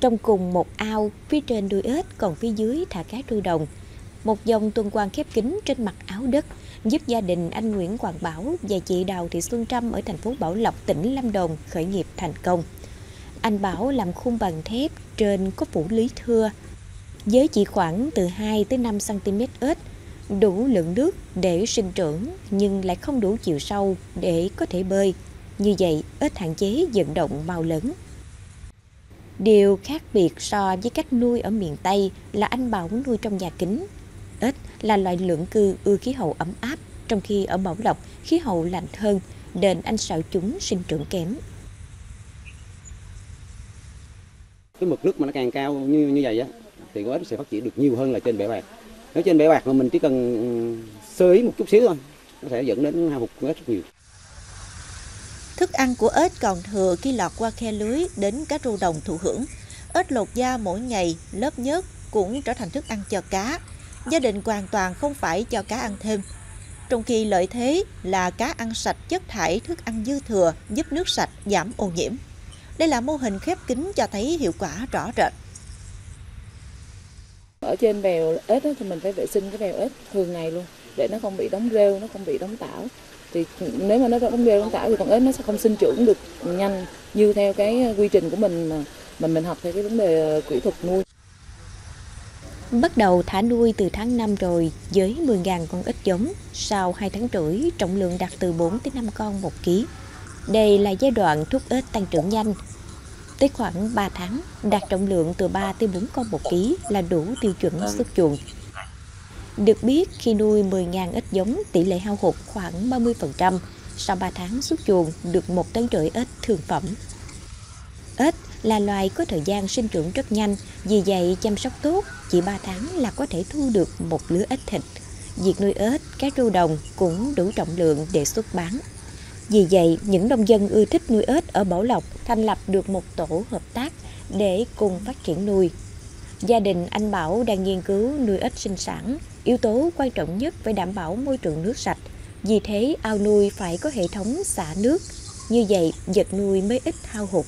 Trong cùng một ao, phía trên nuôi ếch còn phía dưới thả cá trôi đồng. Một dòng tuần quan khép kín trên mặt áo đất giúp gia đình anh Nguyễn Hoàng Bảo và chị Đào Thị Xuân Trâm ở thành phố Bảo Lộc, tỉnh Lâm Đồng khởi nghiệp thành công. Anh Bảo làm khung bằng thép trên có phủ lý thưa. Với chỉ khoảng từ 2 tới 5 cm ếch, đủ lượng nước để sinh trưởng nhưng lại không đủ chiều sâu để có thể bơi. Như vậy, ếch hạn chế vận động mau lớn. Điều khác biệt so với cách nuôi ở miền Tây là anh Bảo nuôi trong nhà kính. Ếch là loại lưỡng cư ưa khí hậu ấm áp, trong khi ở Bảo Lộc khí hậu lạnh hơn nên anh sợ chúng sinh trưởng kém. Cái mực nước mà nó càng cao như như vậy á thì con ếch sẽ phát triển được nhiều hơn là trên bể bạc. Nếu trên bể bạc mà mình chỉ cần ừ, sơ ý một chút xíu thôi, nó sẽ dẫn đến hao hụt con ếch rất nhiều. Thức ăn của ếch còn thừa khi lọt qua khe lưới đến cá rô đồng thụ hưởng. Ếch lột da mỗi ngày, lớp nhớt cũng trở thành thức ăn cho cá. Gia đình hoàn toàn không phải cho cá ăn thêm. Trong khi lợi thế là cá ăn sạch chất thải thức ăn dư thừa giúp nước sạch giảm ô nhiễm. Đây là mô hình khép kín cho thấy hiệu quả rõ rệt. Ở trên bèo ếch thì mình phải vệ sinh cái bèo ếch thường ngày luôn để nó không bị đóng rêu, nó không bị đóng tảo thì nếu mà nó đóng rêu đóng tảo thì con ếch nó sẽ không sinh trưởng được nhanh như theo cái quy trình của mình mà mình mình học theo cái vấn đề ờ, kỹ thuật nuôi. Bắt đầu thả nuôi từ tháng 5 rồi với 10.000 con ếch giống, sau 2 tháng rưỡi trọng lượng đạt từ 4 tới 5 con một ký. Đây là giai đoạn thúc ếch tăng trưởng nhanh. Tới khoảng 3 tháng, đạt trọng lượng từ 3 tới 4 con một ký là đủ tiêu chuẩn xuất chuồng. Được biết, khi nuôi 10.000 ếch giống, tỷ lệ hao hụt khoảng 30%, sau 3 tháng xuất chuồng được một tấn rưỡi ếch thương phẩm. Ếch là loài có thời gian sinh trưởng rất nhanh, vì vậy chăm sóc tốt, chỉ 3 tháng là có thể thu được một lứa ếch thịt. Việc nuôi ếch, cá rô đồng cũng đủ trọng lượng để xuất bán. Vì vậy, những nông dân ưa thích nuôi ếch ở Bảo Lộc thành lập được một tổ hợp tác để cùng phát triển nuôi. Gia đình anh Bảo đang nghiên cứu nuôi ếch sinh sản. Yếu tố quan trọng nhất phải đảm bảo môi trường nước sạch. Vì thế, ao nuôi phải có hệ thống xả nước. Như vậy, vật nuôi mới ít hao hụt